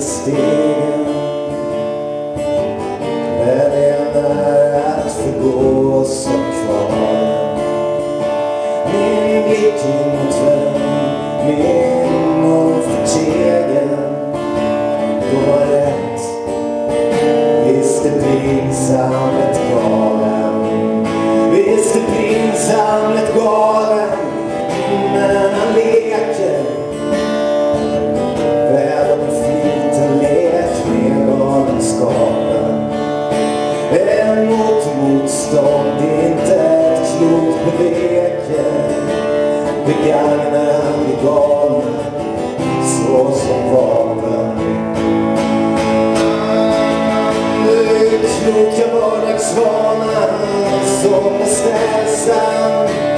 stegen Men det är att förgå som kvar Min blick mot vän, min mun förtegen Då var rätt, pinsamt galen. Visst är pinsamt galen men han leker Väl om flit han lek med galenskapen. En mot motstånd, inte ett klokt beveke Begagnar han blir galen. Kloka vardagsvana som är städsamt